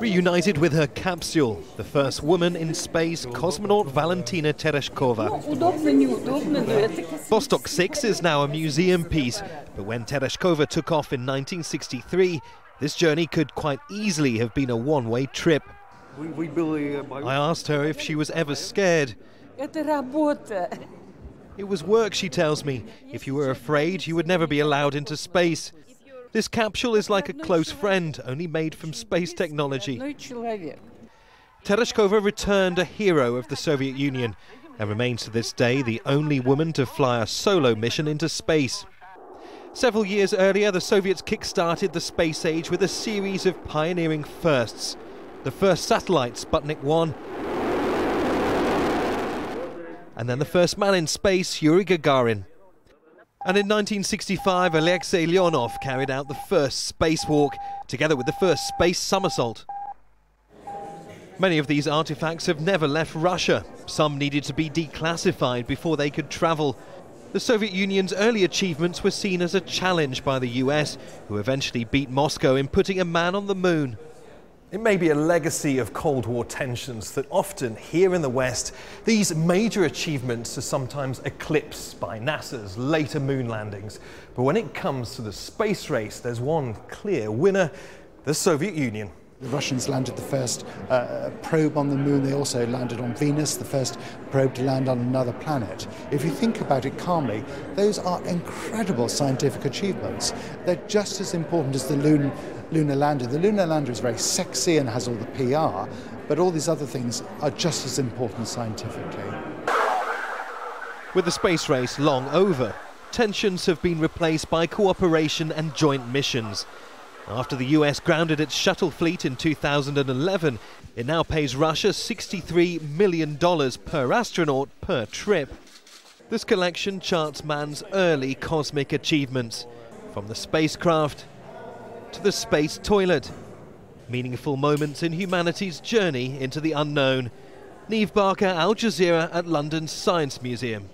Reunited with her capsule, the first woman in space, cosmonaut Valentina Tereshkova. Vostok 6 is now a museum piece, but when Tereshkova took off in 1963, this journey could quite easily have been a one way trip. I asked her if she was ever scared. It was work, she tells me. If you were afraid, you would never be allowed into space. This capsule is like a close friend, only made from space technology. Tereshkova returned a hero of the Soviet Union and remains to this day the only woman to fly a solo mission into space. Several years earlier, the Soviets kick-started the space age with a series of pioneering firsts. The first satellite, Sputnik 1, and then the first man in space, Yuri Gagarin. And in 1965, Alexei Leonov carried out the first spacewalk, together with the first space somersault. Many of these artifacts have never left Russia. Some needed to be declassified before they could travel. The Soviet Union's early achievements were seen as a challenge by the US, who eventually beat Moscow in putting a man on the moon. It may be a legacy of Cold War tensions that often, here in the West, these major achievements are sometimes eclipsed by NASA's later moon landings. But when it comes to the space race, there's one clear winner the Soviet Union. The Russians landed the first uh, probe on the moon. They also landed on Venus, the first probe to land on another planet. If you think about it calmly, those are incredible scientific achievements. They're just as important as the lunar, lunar lander. The lunar lander is very sexy and has all the PR, but all these other things are just as important scientifically. With the space race long over, tensions have been replaced by cooperation and joint missions. After the US grounded its shuttle fleet in 2011, it now pays Russia $63 million per astronaut per trip. This collection charts man's early cosmic achievements, from the spacecraft to the space toilet. Meaningful moments in humanity's journey into the unknown. Neave Barker, Al Jazeera at London's Science Museum.